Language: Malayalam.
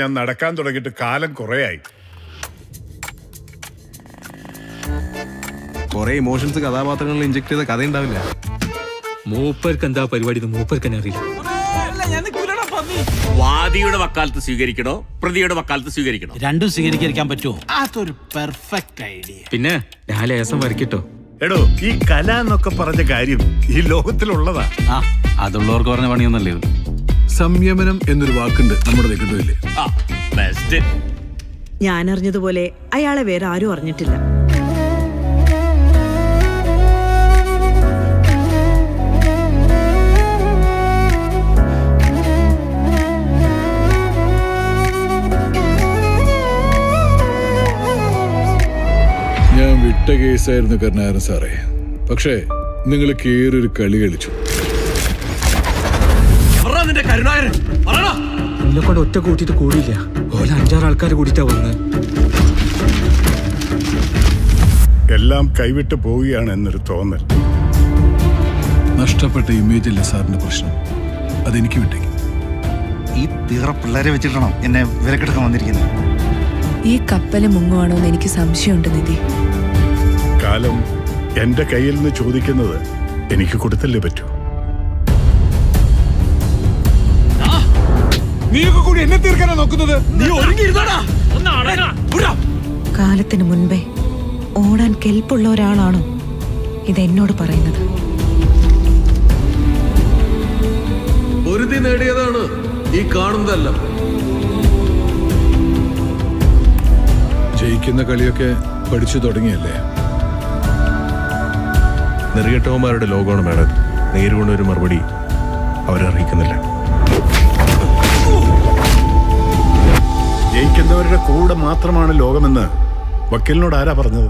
ഞാൻ നടക്കാൻ തുടങ്ങിയിട്ട് കാലം കുറേയായി. കുറെ ഇമോഷൻസ് കഥാപാത്രങ്ങളിൽ ഇഞ്ചക്ട് ചെയ്ത കഥ ഉണ്ടാവില്ല. മൂപ്പർക്ക് എന്താ പരിപാടി എന്ന് മൂപ്പർക്ക് തന്നെ അറിയില്ല. വാദിയുടെ വക്കാലത്ത് സ്വീകരിക്കണോ? പ്രതിയുടെ വക്കാലത്ത് സ്വീകരിക്കണോ? രണ്ടും സ്വീകരിക്കാൻ പറ്റുമോ? അതൊരു പെർഫെക്റ്റ് ഐഡിയ പിന്നെ ഞാൻ ലേസം വരയ്ക്കട്ടോ എടോ ഈ കല എന്നൊക്കെ പറഞ്ഞ കാര്യം ഈ ലോകത്തിലുള്ളതാ. ആ അതുള്ളവർക്ക് പറഞ്ഞ പണിയൊന്നല്ലേ ഇത്? സംയമനം എന്നൊരു വാക്കുണ്ട് നമ്മുടെ നിഘണ്ടുവിൽ. ആ ബെസ്റ്റ് ഞാൻ അറിഞ്ഞതുപോലെ അയാളെ വേറെ ആരും അറിഞ്ഞിട്ടില്ല. ഞാൻ വിട്ട കേസായിരുന്നു കരുണാകരൻ സാറേ. പക്ഷേ നിങ്ങൾ കേറൊരു കളി കളിച്ചു. നിന്റെ കരുണാകരൻ. എന്നെ കൊണ്ട് ഒറ്റ കൂട്ടിട്ട് കൂടിയില്ല. ഓല അഞ്ചാറ് ആൾക്കാർ കൂടിയിട്ടാ വന്ന്. എല്ലാം കൈവിട്ട് പോവുകയാണ് എന്നൊരു തോന്നൽ. നഷ്ടപ്പെട്ട ഇമേജ് അല്ലേ സാറിന്റെ പ്രശ്നം? അതെനിക്ക് വിട്ടേക്ക് ഈ തീറ പിള്ളേരെ വെച്ചിട്ടാണോ എന്നെ വിലക്കെടുക്കാൻ വന്നിരിക്കുന്നത്? ഈ കപ്പൽ മുങ്ങുവാണോ എന്ന് എനിക്ക് സംശയമുണ്ട് നിധി. കാലം എന്റെ കയ്യിൽ നിന്ന് ചോദിക്കുന്നത് എനിക്ക് കൊടുത്തല്ലേ പറ്റൂ? നീയൊക്കെ കൂടി എന്നെ തീർക്കാനാ നോക്കുന്നത്? നീ ഒരുങ്ങിയിരുന്നാടാ. കാലത്തിന് മുൻപേ ഓടാൻ കെൽപ്പുള്ള ഒരാളാണോ ഇത് എന്നോട് പറയുന്നത് നേടിയതാണ് ഈ കാണുന്നതല്ല. ജയിക്കുന്ന കളിയൊക്കെ പഠിച്ചു തുടങ്ങിയല്ലേ? നെറികെട്ടവന്മാരുടെ ലോകമാണ് മേഡം. നേരുകൊണ്ടൊരു മറുപടി അവരറിയിക്കുന്നില്ല. ജയിക്കുന്നവരുടെ കൂടെ മാത്രമാണ് ലോകമെന്ന് വക്കീലിനോട് ആരാ പറഞ്ഞത്?